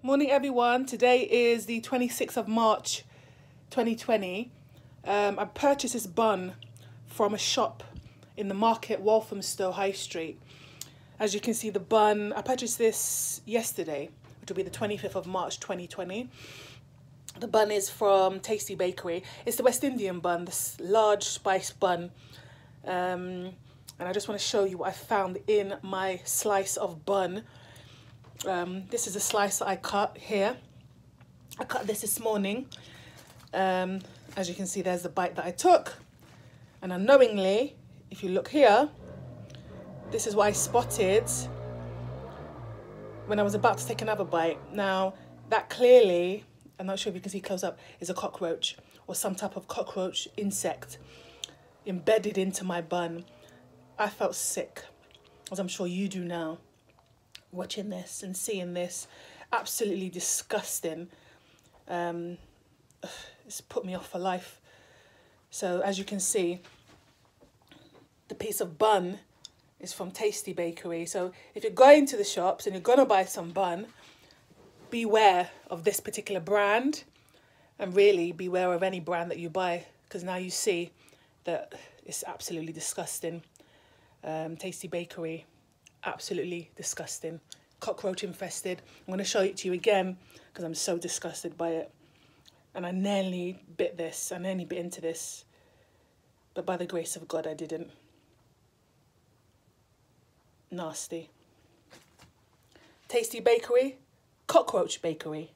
Morning, everyone. Today is the 26th of March 2020. Um, I purchased this bun from a shop in the market, Walthamstow High Street. As you can see, the bun, I purchased this yesterday, which will be the 25th of March 2020. The bun is from Tasty Bakery. It's the West Indian bun, this large spice bun. Um, and I just want to show you what I found in my slice of bun. Um, this is a slice that I cut here. I cut this this morning. Um, as you can see, there's the bite that I took. And unknowingly, if you look here, this is what I spotted when I was about to take another bite. Now, that clearly, I'm not sure if you can see close up, is a cockroach or some type of cockroach insect embedded into my bun. I felt sick, as I'm sure you do now, watching this and seeing this. Absolutely disgusting. Um, it's put me off for life. So as you can see, the piece of bun is from Tasty Bakery. So if you're going to the shops and you're going to buy some bun, beware of this particular brand and really beware of any brand that you buy because now you see that it's absolutely disgusting. Um, Tasty Bakery, absolutely disgusting. Cockroach infested. I'm going to show it to you again because I'm so disgusted by it. And I nearly bit this, I nearly bit into this. But by the grace of God, I didn't nasty. Tasty Bakery, Cockroach Bakery.